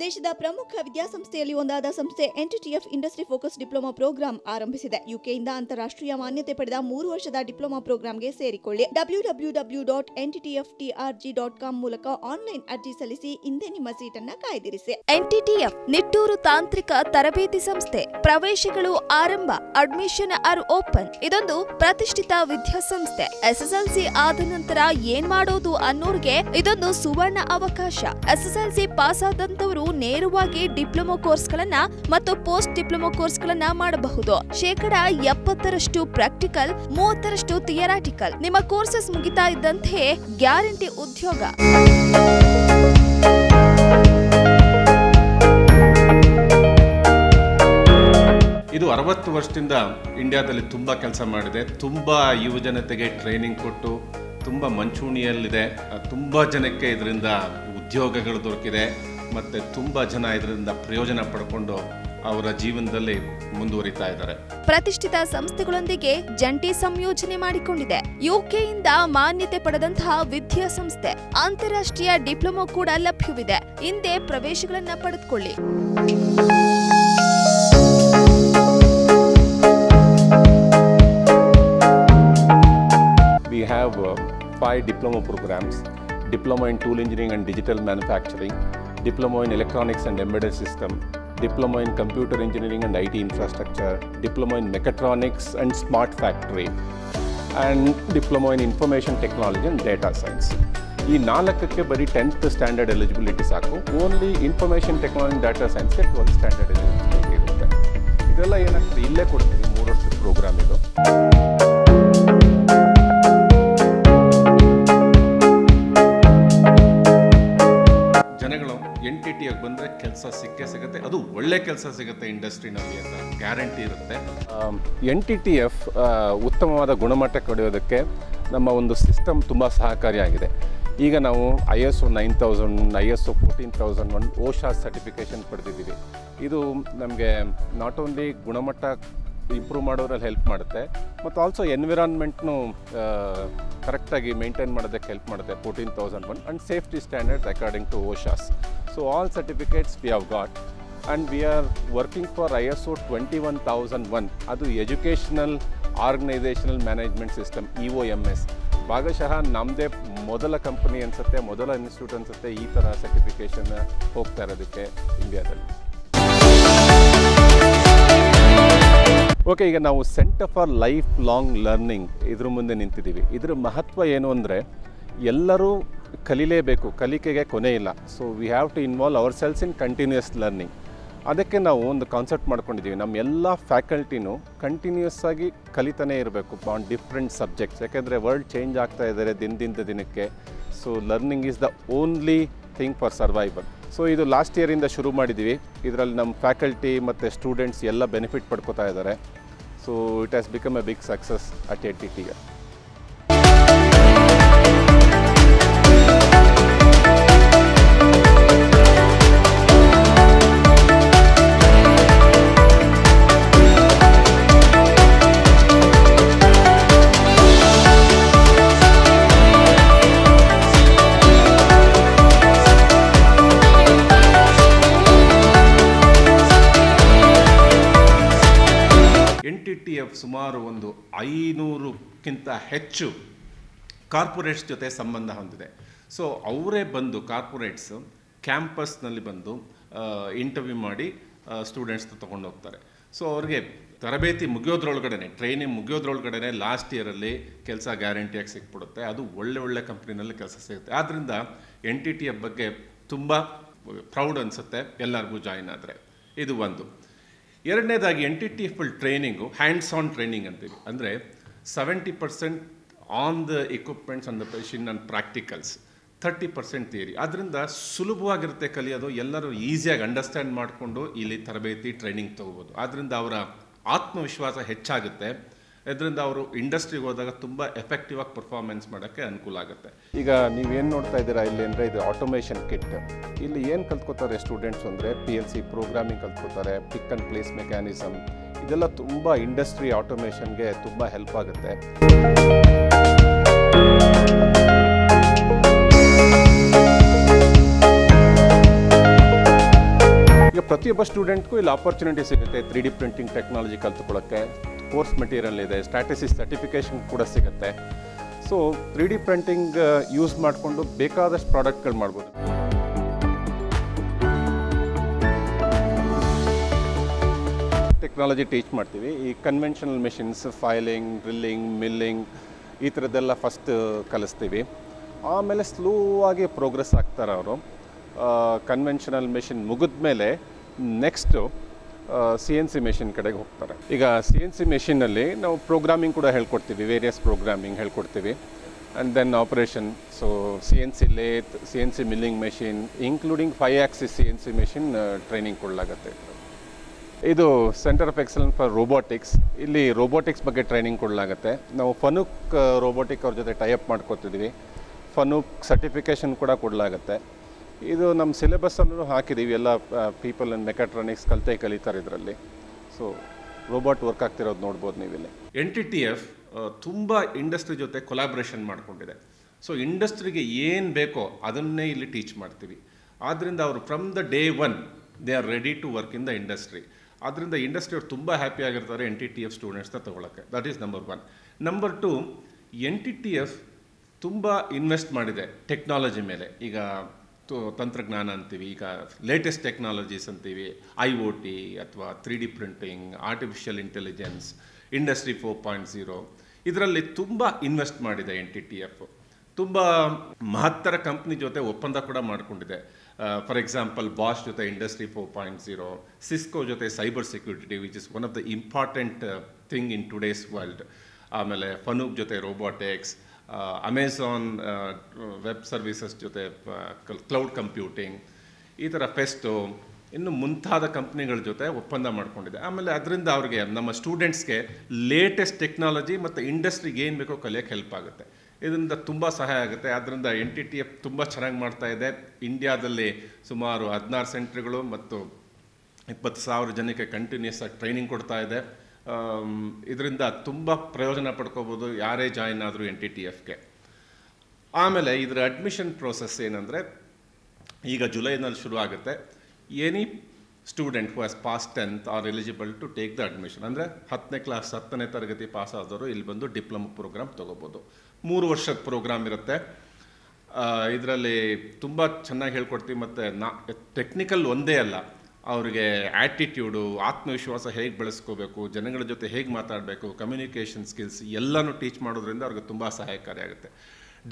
ದೇಶದ ಪ್ರಮುಖ ವಿದ್ಯಾಸಂಸ್ಥೆಯಲ್ಲಿ ಒಂದಾದ ಸಂಸ್ಥೆ NTTF industry focus diploma programme ಆರಂಭಿಸಿದೆ. ಯುಕೆಯಿಂದ ಅಂತಾರಾಷ್ಟ್ರೀಯ ಮಾನ್ಯತೆ ಪಡೆದ ಮೂರು ವರ್ಷದ ಡಿಪ್ಲೊಮಾ ಪ್ರೋಗ್ರಾಂಗೆ ಸೇರಿಕೊಳ್ಳಿ. W W W dot NTTF dot com ಮೂಲಕ ಆನ್ಲೈನ್ ಅರ್ಜಿ ಸಲ್ಲಿಸಿ ಇಂದೇ ನಿಮ್ಮ ಸೀಟನ್ನ ಕಾಯ್ದಿರಿಸಿ. ಎನ್ಟಿಟಿಎಫ್ ನಿಟ್ಟೂರು ತಾಂತ್ರಿಕ ತರಬೇತಿ ಸಂಸ್ಥೆ. ಪ್ರವೇಶಗಳು ಆರಂಭ, ಅಡ್ಮಿಷನ್ ಆರ್ ಓಪನ್. ಇದೊಂದು ಪ್ರತಿಷ್ಠಿತ ವಿದ್ಯಾಸಂಸ್ಥೆ. ಎಸ್ಎಸ್ಎಲ್ಸಿ ಆದ ನಂತರ ಏನ್ ಮಾಡೋದು ಅನ್ನೋರ್ಗೆ ಇದೊಂದು ಸುವರ್ಣ ಅವಕಾಶ. ಎಸ್ಎಸ್ಎಲ್ಸಿ ಪಾಸ್ ಆದಂತವರು ನೇರವಾಗಿ ಡಿಪ್ಲೊಮೊ ಕೋರ್ಸ್ಗಳನ್ನ ಮತ್ತು ಪೋಸ್ಟ್ ಡಿಪ್ಲೊಮೊ ಕೋರ್ಸ್ಗಳನ್ನ ಮಾಡಬಹುದು. ಶೇಕಡ ಎಪ್ಪತ್ತರಷ್ಟು ಪ್ರಾಕ್ಟಿಕಲ್, ಮೂವತ್ತರಷ್ಟು ಥಿಯರಾಟಿಕಲ್. ನಿಮ್ಮ ಕೋರ್ಸಸ್ ಮುಗಿತಾ ಇದ್ದಂತೆ ಗ್ಯಾರಂಟಿ ಉದ್ಯೋಗ. ಇದು ಅರವತ್ತು ವರ್ಷದಿಂದ ಇಂಡಿಯಾದಲ್ಲಿ ತುಂಬ ಕೆಲಸ ಮಾಡಿದೆ. ತುಂಬ ಯುವ ಜನತೆಗೆ ಟ್ರೈನಿಂಗ್ ಕೊಟ್ಟು ತುಂಬ ಮಂಚೂಣಿಯಲ್ಲಿದೆ. ತುಂಬ ಜನಕ್ಕೆ ಇದರಿಂದ ಉದ್ಯೋಗಗಳು ದೊರಕಿದೆ. ಮತ್ತು ತುಂಬ ಜನ ಇದರಿಂದ ಪ್ರಯೋಜನ ಪಡ್ಕೊಂಡು ಅವರ ಜೀವನದಲ್ಲಿ ಮುಂದುವರಿತಾ ಇದ್ದಾರೆ. ಪ್ರತಿಷ್ಠಿತ ಸಂಸ್ಥೆಗಳೊಂದಿಗೆ ಜಂಟಿ ಸಂಯೋಜನೆ ಮಾಡಿಕೊಂಡಿದೆ. ಯುಕೆಯಿಂದ ಮಾನ್ಯತೆ ಪಡೆದಂತಹ ವಿದ್ಯಾಸಂಸ್ಥೆ ಅಂತಾರಾಷ್ಟ್ರೀಯ ಡಿಪ್ಲೊಮಾ ಕೂಡ ಲಭ್ಯವಿದೆ. ಹಿಂದೆ ಪ್ರವೇಶಗಳನ್ನ ಪಡೆದುಕೊಳ್ಳಿ. We have uh, five diploma programs diploma in tool engineering and digital manufacturing, diploma in electronics and embedded system diploma in computer engineering and I T infrastructure diploma in mechatronics and smart factory and diploma in information technology and data science ಈ ನಾಲ್ಕಕ್ಕೆ ಬರೀ tenth standard eligibility ಸಾಕು. Only information technology data science ಸೈನ್ಸ್ಗೆ twelve standard ಇರುತ್ತೆ. ಇದೆಲ್ಲ ಏನಾಗ್ತದೆ? ಇಲ್ಲೇ ಕೊಡ್ತೀವಿ, ಮೂರು ವರ್ಷದ ಪ್ರೋಗ್ರಾಮ್ ಇದು. ಕೆಲಸ ಸಿಕ್ಕೇ ಸಿಗುತ್ತೆ. ಅದು ಒಳ್ಳೆ ಕೆಲಸ ಸಿಗುತ್ತೆ ಇಂಡಸ್ಟ್ರಿನಲ್ಲಿ ಅಂತ ಗ್ಯಾರಂಟಿ ಇರುತ್ತೆ. ಎನ್ ಟಿ ಟಿ ಎಫ್ ಉತ್ತಮವಾದ ಗುಣಮಟ್ಟ ಕಡಿಯೋದಕ್ಕೆ ನಮ್ಮ ಒಂದು ಸಿಸ್ಟಮ್ ತುಂಬ ಸಹಕಾರಿಯಾಗಿದೆ ಈಗ ನಾವು I S O nine thousand, I S O fourteen thousand one OSHA certification ಪಡೆದಿದ್ದೀವಿ. ಇದು ನಮಗೆ ನಾಟ್ ಓನ್ಲಿ ಗುಣಮಟ್ಟ ಇಂಪ್ರೂವ್ ಮಾಡೋದ್ರಲ್ಲಿ ಹೆಲ್ಪ್ ಮಾಡುತ್ತೆ. ಮತ್ತು ಆಲ್ಸೋ ಎನ್ವಿರಾನ್ಮೆಂಟ್ನು ಕರೆಕ್ಟಾಗಿ ಮೇಂಟೈನ್ ಮಾಡೋದಕ್ಕೆ ಹೆಲ್ಪ್ ಮಾಡುತ್ತೆ fourteen thousand one and safety standards according to OSHAS so all certificates we have got and we are working for I S O twenty one thousand one ಅದು educational organisational management system E O M S ಭಾಗಶಃ ನಮ್ಮದೇ ಮೊದಲ company ಅನಿಸುತ್ತೆ, ಮೊದಲ institute ಅನಿಸುತ್ತೆ ಈ ಥರ certification ಹೋಗ್ತಾ ಇರೋದಕ್ಕೆ ಇಂಡಿಯಾದಲ್ಲಿ ಓಕೆ ಈಗ ನಾವು centre for lifelong learning ಇದ್ರ ಮುಂದೆ ನಿಂತಿದ್ದೀವಿ. ಇದ್ರ ಮಹತ್ವ ಏನು ಅಂದರೆ ಎಲ್ಲರೂ ಕಲೀಲೇಬೇಕು, ಕಲಿಕೆಗೆ ಕೊನೆ ಇಲ್ಲ. So we have to involve ourselves in continuous learning ಅದಕ್ಕೆ ನಾವು ಒಂದು ಕಾನ್ಸೆಪ್ಟ್ ಮಾಡ್ಕೊಂಡಿದ್ದೀವಿ. ನಮ್ಮ ಎಲ್ಲ ಫ್ಯಾಕಲ್ಟಿನೂ ಕಂಟಿನ್ಯೂಸ್ ಆಗಿ ಕಲಿತಾನೇ ಇರಬೇಕು ಆನ್ ಡಿಫ್ರೆಂಟ್ ಸಬ್ಜೆಕ್ಟ್ಸ್ ಯಾಕೆಂದರೆ ವರ್ಲ್ಡ್ ಚೇಂಜ್ ಆಗ್ತಾ ಇದ್ದಾರೆ ದಿನದಿಂದ ದಿನಕ್ಕೆ. So learning is the only thing for survival so ಇದು ಲಾಸ್ಟ್ ಇಯರಿಂದ ಶುರು ಮಾಡಿದ್ದೀವಿ ಇದರಲ್ಲಿ ನಮ್ಮ ಫ್ಯಾಕಲ್ಟಿ ಮತ್ತು ಸ್ಟೂಡೆಂಟ್ಸ್ ಎಲ್ಲ ಬೆನಿಫಿಟ್ ಪಡ್ಕೋತಾ ಇದ್ದಾರೆ. So it has become a big success at A T ಟಿಗೆ ಹೆಚ್ಚು ಕಾರ್ಪೊರೇಟ್ಸ್ ಜೊತೆ ಸಂಬಂಧ ಹೊಂದಿದೆ. ಸೊ ಅವರೇ ಬಂದು ಕಾರ್ಪೊರೇಟ್ಸ್, ಕ್ಯಾಂಪಸ್ನಲ್ಲಿ ಬಂದು ಇಂಟರ್ವ್ಯೂ ಮಾಡಿ ಸ್ಟೂಡೆಂಟ್ಸ್ ತೊಗೊಂಡು ಹೋಗ್ತಾರೆ. ಸೊ ಅವ್ರಿಗೆ ತರಬೇತಿ ಮುಗಿಯೋದ್ರೊಳಗಡೆ ಟ್ರೈನಿಂಗ್ ಮುಗಿಯೋದ್ರೊಳಗಡೆ ಲಾಸ್ಟ್ ಇಯರಲ್ಲಿ ಕೆಲಸ ಗ್ಯಾರಂಟಿಯಾಗಿ ಸಿಕ್ಬಿಡುತ್ತೆ. ಅದು ಒಳ್ಳೆ ಒಳ್ಳೆ ಕಂಪ್ನಿನಲ್ಲಿ ಕೆಲಸ ಸಿಗುತ್ತೆ. ಆದ್ದರಿಂದ ಎನ್ ಟಿ ಟಿಯ ಬಗ್ಗೆ ತುಂಬ ಪ್ರೌಡ್ ಅನಿಸುತ್ತೆ, ಎಲ್ಲರಿಗೂ ಜಾಯಿನ್ ಆದರೆ. ಇದು ಒಂದು. ಎರಡನೇದಾಗಿ N T T full training hands on training ಅಂತೀವಿ. ಅಂದರೆ seventy percent on the equipments on the machine and practicals thirty percent theory ಅದರಿಂದ ಸುಲಭವಾಗಿರುತ್ತೆ ಕಲಿಯೋದು ಎಲ್ಲರೂ ಈಸಿಯಾಗಿ ಅಂಡರ್ಸ್ಟ್ಯಾಂಡ್ ಮಾಡಿಕೊಂಡು ಇಲ್ಲಿ ತರಬೇತಿ ಟ್ರೈನಿಂಗ್ ತೊಗೋಬೋದು. ಆದ್ದರಿಂದ ಅವರ ಆತ್ಮವಿಶ್ವಾಸ ಹೆಚ್ಚಾಗುತ್ತೆ. ಇದರಿಂದ ಅವರು ಇಂಡಸ್ಟ್ರಿಗೆ ಹೋದಾಗ ತುಂಬ ಎಫೆಕ್ಟಿವ್ ಆಗಿ ಪರ್ಫಾರ್ಮೆನ್ಸ್ ಮಾಡೋಕ್ಕೆ ಅನುಕೂಲ ಆಗುತ್ತೆ. ಈಗ ನೀವೇನು ನೋಡ್ತಾ ಇದ್ದೀರಾ ಇಲ್ಲಿ ಅಂದರೆ ಇದು ಆಟೋಮೇಷನ್ ಕಿಟ್ ಇಲ್ಲಿ ಏನು ಕಲ್ತ್ಕೋತಾರೆ ಸ್ಟೂಡೆಂಟ್ಸ್ ಅಂದರೆ ಪಿ ಎಲ್ ಸಿ ಪ್ರೋಗ್ರಾಮಿಂಗ್ ಕಲ್ತ್ಕೋತಾರೆ ಪಿಕ್ ಆ್ಯಂಡ್ ಪ್ಲೇಸ್ ಮೆಕ್ಯಾನಿಸಮ್ ಇದೆಲ್ಲ ತುಂಬ ಇಂಡಸ್ಟ್ರಿ ಆಟೋಮೇಷನ್ಗೆ ತುಂಬ ಹೆಲ್ಪ್ ಆಗುತ್ತೆ. ಈಗ ಪ್ರತಿಯೊಬ್ಬ ಸ್ಟೂಡೆಂಟ್ಗೂ ಇಲ್ಲಿ ಆಪರ್ಚುನಿಟಿ ಸಿಗುತ್ತೆ ತ್ರೀ ಡಿ ಪ್ರಿಂಟಿಂಗ್ ಟೆಕ್ನಾಲಜಿ ಕಲ್ತ್ಕೊಳ್ಳೋಕ್ಕೆ. ಕೋರ್ಸ್ ಮೆಟೀರಿಯಲ್ ಇದೆ ಸ್ಟ್ಯಾಟಿಸಿಸ್ ಸರ್ಟಿಫಿಕೇಷನ್ ಕೂಡ ಸಿಗುತ್ತೆ. So three D printing use ಮಾಡಿಕೊಂಡು ಬೇಕಾದಷ್ಟು ಪ್ರಾಡಕ್ಟ್ಗಳು ಮಾಡ್ಬೋದು. ಟೆಕ್ನಾಲಜಿ ಟೀಚ್ ಮಾಡ್ತೀವಿ. ಈ conventional machines filing drilling milling ಈ ಥರದ್ದೆಲ್ಲ ಫಸ್ಟ್ ಕಲಿಸ್ತೀವಿ. ಆಮೇಲೆ ಸ್ಲೋ ಆಗಿ ಪ್ರೋಗ್ರೆಸ್ ಆಗ್ತಾರೆ ಅವರು. ಕನ್ವೆನ್ಷನಲ್ ಮೆಷಿನ್ ಮುಗಿದ ಮೇಲೆ next C N C machine ಕಡೆಗೆ ಹೋಗ್ತಾರೆ. ಈಗ ಸಿ ಎನ್ ಸಿ ಮೆಷಿನಲ್ಲಿ ನಾವು ಪ್ರೋಗ್ರಾಮಿಂಗ್ ಕೂಡ ಹೇಳ್ಕೊಡ್ತೀವಿ. ವೇರಿಯಸ್ ಪ್ರೋಗ್ರಾಮಿಂಗ್ ಹೇಳ್ಕೊಡ್ತೀವಿ. And then operation so C N C lathe C N C milling machine including five axis C N C machine training ಕೊಡಲಾಗತ್ತೆ. ಇದು centre of excellence for robotics ಇಲ್ಲಿ robotics ಬಗ್ಗೆ training ಕೊಡಲಾಗುತ್ತೆ. ನಾವು Fanuc robotic ಅವ್ರ ಜೊತೆ tie-up ಮಾಡ್ಕೋತಿದ್ದೀವಿ Fanuc certification ಕೂಡ ಕೊಡಲಾಗುತ್ತೆ. ಇದು ನಮ್ಮ ಸಿಲೆಬಸ್ಸಲ್ಲೂ ಹಾಕಿದ್ದೀವಿ ಎಲ್ಲ ಪೀಪಲ್ ಆ್ಯಂಡ್ ಮೆಕಾಟ್ರಾನಿಕ್ಸ್ ಕಲಿತೆ ಕಲಿತಾರೆ ಇದರಲ್ಲಿ. ಸೊ ರೋಬೋಟ್ ವರ್ಕ್ ಆಗ್ತಿರೋದು ನೋಡ್ಬೋದು ನೀವಿಲ್ಲಿ. ಎನ್ ಟಿ ಟಿ ಎಫ್ ತುಂಬ ಇಂಡಸ್ಟ್ರಿ ಜೊತೆ ಕೊಲಾಬ್ರೇಷನ್ ಮಾಡಿಕೊಂಡಿದೆ. ಸೊ ಇಂಡಸ್ಟ್ರಿಗೆ ಏನು ಬೇಕೋ ಅದನ್ನೇ ಇಲ್ಲಿ ಟೀಚ್ ಮಾಡ್ತೀವಿ. ಆದ್ದರಿಂದ ಅವರು from the day one they are ready to work in the industry ಆದ್ದರಿಂದ ಇಂಡಸ್ಟ್ರಿ ಅವ್ರು ತುಂಬ ಹ್ಯಾಪಿ ಆಗಿರ್ತಾರೆ ಎನ್ ಟಿ ಟಿ ಎಫ್ ಸ್ಟೂಡೆಂಟ್ಸ್ನ ತೊಗೊಳಕ್ಕೆ. That is number one number two N T T F ತುಂಬ ಇನ್ವೆಸ್ಟ್ ಮಾಡಿದೆ ಟೆಕ್ನಾಲಜಿ ಮೇಲೆ. ಈಗ ತಂತ್ರಜ್ಞಾನ ಅಂತೀವಿ, ಈಗ ಲೇಟೆಸ್ಟ್ ಟೆಕ್ನಾಲಜೀಸ್ ಅಂತೀವಿ ಐ ಒ ಟಿ ಅಥವಾ three D printing artificial intelligence industry four point zero ಇದರಲ್ಲಿ ತುಂಬ ಇನ್ವೆಸ್ಟ್ ಮಾಡಿದೆ ಎನ್ ಟಿ ಟಿ ಎಫ್ ತುಂಬ ಮಹತ್ತರ ಕಂಪ್ನಿ ಜೊತೆ ಒಪ್ಪಂದ ಕೂಡ ಮಾಡಿಕೊಂಡಿದೆ. ಫಾರ್ ಎಕ್ಸಾಂಪಲ್ ಬಾಷ್ ಜೊತೆ industry four point zero Cisco ಜೊತೆ cyber security which is one of the important thing in today's world ಆಮೇಲೆ ಫನೂಕ್ ಜೊತೆ ರೋಬೋಟಿಕ್ಸ್ ಅಮೆಝಾನ್ ವೆಬ್ ಸರ್ವಿಸಸ್ ಜೊತೆ ಕ್ಲೌಡ್ ಕಂಪ್ಯೂಟಿಂಗ್ ಈ ಥರ ಫೆಸ್ಟು ಇನ್ನು ಮುಂತಾದ ಕಂಪ್ನಿಗಳ ಜೊತೆ ಒಪ್ಪಂದ ಮಾಡಿಕೊಂಡಿದೆ. ಆಮೇಲೆ ಅದರಿಂದ ಅವ್ರಿಗೆ ನಮ್ಮ ಸ್ಟೂಡೆಂಟ್ಸ್ಗೆ ಲೇಟೆಸ್ಟ್ ಟೆಕ್ನಾಲಜಿ ಮತ್ತು ಇಂಡಸ್ಟ್ರಿಗೆ ಏನು ಬೇಕೋ ಕಲಿಯೋಕ್ಕೆ ಹೆಲ್ಪ್ ಆಗುತ್ತೆ. ಇದರಿಂದ ತುಂಬ ಸಹಾಯ ಆಗುತ್ತೆ. ಆದ್ದರಿಂದ ಎನ್ ಟಿ ಟಿ ಎಫ್ ತುಂಬ ಚೆನ್ನಾಗಿ ಮಾಡ್ತಾ ಇದೆ. ಇಂಡಿಯಾದಲ್ಲಿ ಸುಮಾರು ಹದಿನಾರು ಸೆಂಟ್ರ್ಗಳು ಮತ್ತು ಇಪ್ಪತ್ತು ಸಾವಿರ ಜನಕ್ಕೆ ಕಂಟಿನ್ಯೂಸ್ ಆಗಿ ಟ್ರೈನಿಂಗ್ ಕೊಡ್ತಾ ಇದೆ. ಇದರಿಂದ ತುಂಬ ಪ್ರಯೋಜನ ಪಡ್ಕೋಬೋದು ಯಾರೇ ಜಾಯಿನ್ ಆದರೂ ಎನ್ ಟಿ ಟಿ ಎಫ್ಗೆ ಆಮೇಲೆ ಇದರ ಅಡ್ಮಿಷನ್ ಪ್ರೋಸೆಸ್ ಏನಂದರೆ, ಈಗ ಜುಲೈನಲ್ಲಿ ಶುರು ಆಗುತ್ತೆ. Any student who has pass tenth are eligible to take the admission ಅಂದರೆ ಹತ್ತನೇ ಕ್ಲಾಸ್ ಹತ್ತನೇ ತರಗತಿ ಪಾಸ್ ಆದವರು ಇಲ್ಲಿ ಬಂದು ಡಿಪ್ಲೊಮಾ ಪ್ರೋಗ್ರಾಮ್ ತೊಗೋಬೋದು. ಮೂರು ವರ್ಷದ ಪ್ರೋಗ್ರಾಮ್ ಇರುತ್ತೆ. ಇದರಲ್ಲಿ ತುಂಬ ಚೆನ್ನಾಗಿ ಹೇಳ್ಕೊಡ್ತೀವಿ, ಮತ್ತು ನಾ ಟೆಕ್ನಿಕಲ್ ಒಂದೇ ಅಲ್ಲ. ಅವರಿಗೆ ಆ್ಯಟಿಟ್ಯೂಡು ಆತ್ಮವಿಶ್ವಾಸ ಹೇಗೆ ಬೆಳೆಸ್ಕೋಬೇಕು, ಜನಗಳ ಜೊತೆ ಹೇಗೆ ಮಾತಾಡಬೇಕು ಕಮ್ಯುನಿಕೇಷನ್ ಸ್ಕಿಲ್ಸ್ ಎಲ್ಲನೂ ಟೀಚ್ ಮಾಡೋದ್ರಿಂದ ಅವ್ರಿಗೆ ತುಂಬ ಸಹಾಯಕಾರಿಯಾಗುತ್ತೆ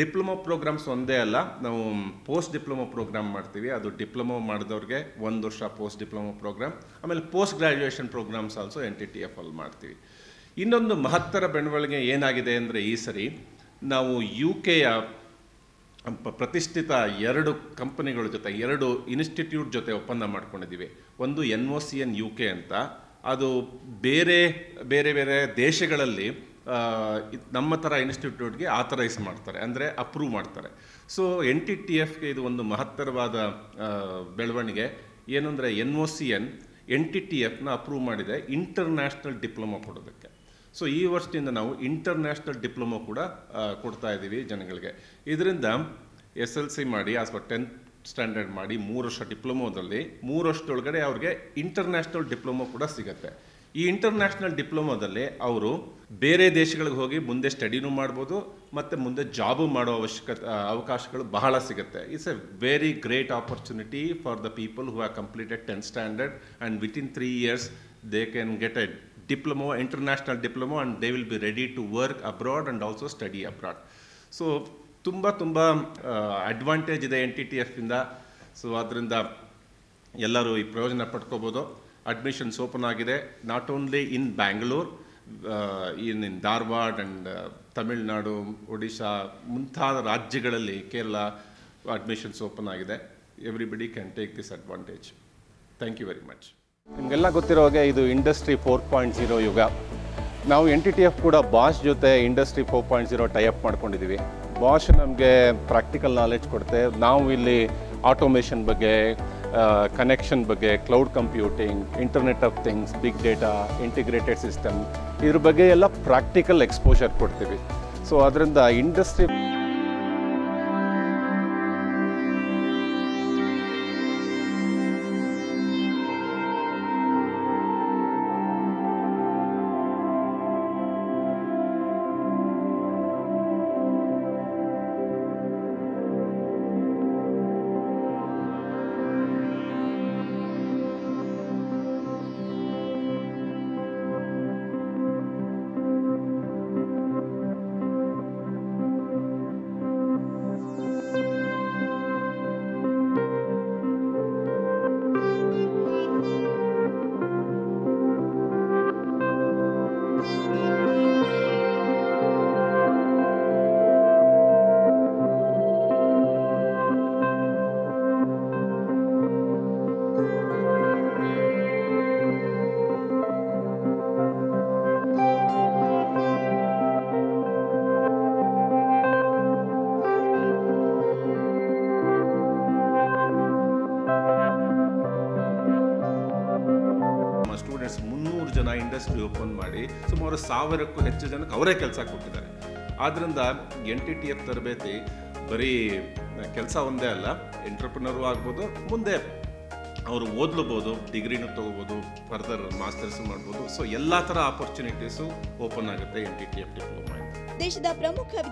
ಡಿಪ್ಲೊಮೊ ಪ್ರೋಗ್ರಾಮ್ಸ್ ಒಂದೇ ಅಲ್ಲ, ನಾವು ಪೋಸ್ಟ್ ಡಿಪ್ಲೊಮೊ ಪ್ರೋಗ್ರಾಮ್ ಮಾಡ್ತೀವಿ. ಅದು ಡಿಪ್ಲೊಮೊ ಮಾಡಿದವ್ರಿಗೆ ಒಂದು ವರ್ಷ ಪೋಸ್ಟ್ ಡಿಪ್ಲೊಮೊ ಪ್ರೋಗ್ರಾಮ್ ಆಮೇಲೆ post graduation programs also N T T F ಅಲ್ಲಿ ಮಾಡ್ತೀವಿ. ಇನ್ನೊಂದು ಮಹತ್ತರ ಬೆಳವಣಿಗೆ ಏನಾಗಿದೆ ಅಂದರೆ ಈ ಸರಿ ನಾವು ಯು ಕೆಯ ಪ್ರತಿಷ್ಠಿತ ಎರಡು ಕಂಪನಿಗಳ ಜೊತೆ, ಎರಡು ಇನ್ಸ್ಟಿಟ್ಯೂಟ್ ಜೊತೆ ಒಪ್ಪಂದ ಮಾಡ್ಕೊಂಡಿದ್ದೀವಿ. ಒಂದು N O C N U K ಅಂತ. ಅದು ಬೇರೆ ಬೇರೆ ಬೇರೆ ದೇಶಗಳಲ್ಲಿ ನಮ್ಮ ಥರ ಇನ್ಸ್ಟಿಟ್ಯೂಟ್ಗೆ ಆಥರೈಸ್ ಮಾಡ್ತಾರೆ, ಅಂದರೆ ಅಪ್ರೂವ್ ಮಾಡ್ತಾರೆ. ಸೊ, ಎನ್ ಟಿ ಟಿ ಎಫ್ಗೆ ಇದು ಒಂದು ಮಹತ್ತರವಾದ ಬೆಳವಣಿಗೆ. ಏನಂದರೆ N O C N N T T ಎಫ್ನ approve ಮಾಡಿದೆ, ಇಂಟರ್ನ್ಯಾಷನಲ್ ಡಿಪ್ಲೊಮಾ ಕೊಡೋದಕ್ಕೆ. ಸೊ ಈ ವರ್ಷದಿಂದ ನಾವು ಇಂಟರ್ನ್ಯಾಷನಲ್ ಡಿಪ್ಲೊಮೊ ಕೂಡ ಕೊಡ್ತಾ ಇದ್ದೀವಿ ಜನಗಳಿಗೆ. ಇದರಿಂದ ಎಸ್ ಎಲ್ ಸಿ ಮಾಡಿ ಅಥವಾ ಟೆಂತ್ ಸ್ಟ್ಯಾಂಡರ್ಡ್ ಮಾಡಿ, ಮೂರು ವರ್ಷ ಡಿಪ್ಲೊಮೊದಲ್ಲಿ ಮೂರು ವರ್ಷದೊಳಗಡೆ ಅವ್ರಿಗೆ ಇಂಟರ್ನ್ಯಾಷನಲ್ ಡಿಪ್ಲೊಮೊ ಕೂಡ ಸಿಗುತ್ತೆ. ಈ ಇಂಟರ್ನ್ಯಾಷನಲ್ ಡಿಪ್ಲೊಮೊದಲ್ಲಿ ಅವರು ಬೇರೆ ದೇಶಗಳಿಗೆ ಹೋಗಿ ಮುಂದೆ ಸ್ಟಡಿನೂ ಮಾಡ್ಬೋದು, ಮತ್ತು ಮುಂದೆ ಜಾಬು ಮಾಡೋ ಅವಶ್ಯಕತೆ ಅವಕಾಶಗಳು ಬಹಳ ಸಿಗುತ್ತೆ. It's a very great opportunity for the people who have completed tenth standard and within three years they can get a diploma international diploma and they will be ready to work abroad and also study abroad so ತುಂಬ ತುಂಬ advantage ಇದೆ N T T ಎಫಿಂದ so ಅದರಿಂದ ಎಲ್ಲರೂ ಈ ಪ್ರಯೋಜನ ಪಡ್ಕೋಬೋದು. Admissions open ಆಗಿದೆ. Not only in Bangalore in in Dharwad and Tamil Nadu Odisha ಮುಂತಾದ ರಾಜ್ಯಗಳಲ್ಲಿ ಕೇರಳ ಅಡ್ಮಿಷನ್ಸ್ ಓಪನ್ ಆಗಿದೆ. Everybody can take this advantage thank you very much ನಿಮಗೆಲ್ಲ ಗೊತ್ತಿರೋ ಹಾಗೆ ಇದು ಇಂಡಸ್ಟ್ರಿ ಫೋರ್ ಪಾಯಿಂಟ್ ಜೀರೋ ಯುಗ. ನಾವು ಎನ್ ಟಿ ಟಿ ಎಫ್ ಕೂಡ ಬಾಷ್ ಜೊತೆ industry four point zero tie up ಮಾಡ್ಕೊಂಡಿದ್ದೀವಿ ಬಾಷ್ ನಮಗೆ ಪ್ರಾಕ್ಟಿಕಲ್ ನಾಲೆಡ್ಜ್ ಕೊಡುತ್ತೆ. ನಾವು ಇಲ್ಲಿ ಆಟೋಮೇಷನ್ ಬಗ್ಗೆ ಕನೆಕ್ಷನ್ ಬಗ್ಗೆ cloud computing internet of things big data integrated system ಇದ್ರ ಬಗ್ಗೆ ಎಲ್ಲ ಪ್ರಾಕ್ಟಿಕಲ್ ಎಕ್ಸ್ಪೋಜರ್ ಕೊಡ್ತೀವಿ. ಸೊ ಅದರಿಂದ ಇಂಡಸ್ಟ್ರಿ ಜನ ಇಂಡಸ್ಟ್ರಿ ಓಪನ್ ಮಾಡಿ ಸುಮಾರು ಸಾವಿರಕ್ಕೂ ಹೆಚ್ಚು ಜನಕ್ಕೆ ಅವರೇ ಕೆಲಸ ಕೊಟ್ಟಿದ್ದಾರೆ. ಆದ್ದರಿಂದ ಎನ್ ಟಿ ಟಿ ಎಫ್ ತರಬೇತಿ ಬರೀ ಕೆಲಸ ಒಂದೇ ಅಲ್ಲ ಎಂಟ್ರಪ್ರಿನರು ಆಗ್ಬೋದು, ಮುಂದೆ ಅವರು ಓದ್ಲಬೋದು, ಡಿಗ್ರಿನೂ ತೊಗೋಬೋದು ಫರ್ದರ್ ಮಾಸ್ಟರ್ಸ್ ಮಾಡ್ಬೋದು. ಸೊ ಎಲ್ಲ ಥರ ಆಪರ್ಚುನಿಟೀಸು ಓಪನ್ ಆಗುತ್ತೆ N T T F diploma ದೇಶದ ಪ್ರಮುಖ